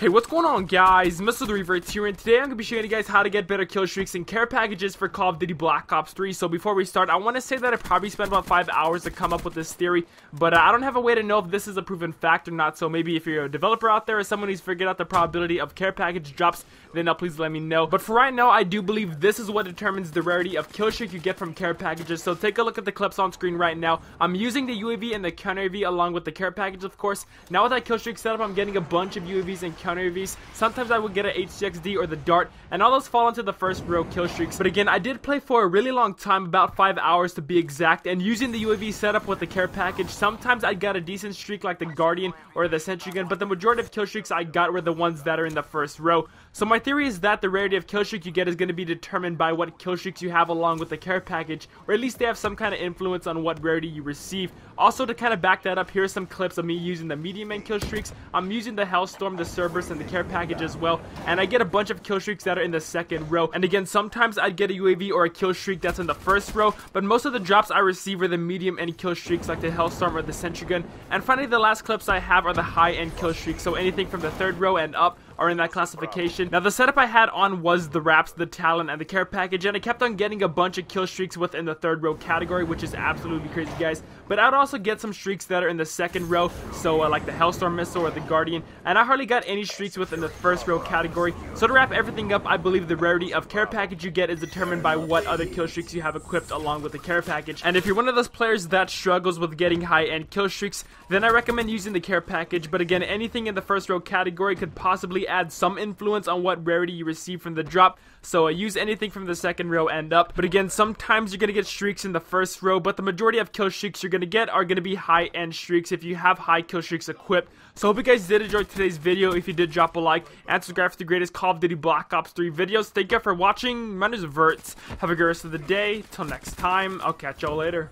Hey, what's going on guys? Mr. The Revertz here, and today I'm going to be showing you guys how to get better kill streaks and care packages for Call of Duty Black Ops 3. So before we start, I want to say that I probably spent about 5 hours to come up with this theory, but uh, I don't have a way to know if this is a proven fact or not, so maybe if you're a developer out there or someone who's figured out the probability of care package drops, then uh, please let me know. But for right now, I do believe this is what determines the rarity of kill streak you get from care packages, so take a look at the clips on screen right now. I'm using the UAV and the counter UAV along with the care package, of course. Now with that kill streak setup, I'm getting a bunch of UAVs and counter UAVs. Sometimes I would get an HCXD or the Dart, and all those fall into the first row kill streaks. But again, I did play for a really long time, about 5 hours to be exact, and using the UAV setup with the care package, sometimes I got a decent streak like the Guardian or the Sentry Gun, but the majority of kill streaks I got were the ones that are in the first row. So my theory is that the rarity of kill streak you get is going to be determined by what kill streaks you have along with the care package, or at least they have some kind of influence on what rarity you receive. Also, to kind of back that up, here are some clips of me using the medium end kill streaks. I'm using the Hellstorm, the Cerberus, and the care package as well, and I get a bunch of kill streaks that are in the second row. And again, sometimes I'd get a UAV or a kill streak that's in the first row, but most of the drops I receive are the medium end kill streaks like the Hellstorm or the Sentry Gun. And finally, the last clips I have are the high end kill streaks, so anything from the third row and up are in that classification. Now the setup I had on was the R.A.P.S., the talon, and the care package, and I kept on getting a bunch of kill streaks within the third row category, which is absolutely crazy, guys. But I'd also get some streaks that are in the second row, so uh, like the Hellstorm missile or the Guardian, and I hardly got any streaks within the first row category. So to wrap everything up, I believe the rarity of care package you get is determined by what other kill streaks you have equipped along with the care package. And if you're one of those players that struggles with getting high-end kill streaks, then I recommend using the care package. But again, anything in the first row category could possibly add some influence on what rarity you receive from the drop. So uh, use anything from the second row and up. But again, sometimes you're going to get streaks in the first row, but the majority of kill streaks you're going to get are going to be high-end streaks if you have high kill streaks equipped. So hope you guys did enjoy today's video. If you did, drop a like and subscribe for the greatest Call of Duty Black Ops 3 videos. Thank you for watching. My name is Verts. Have a good rest of the day. Till next time, I'll catch y'all later.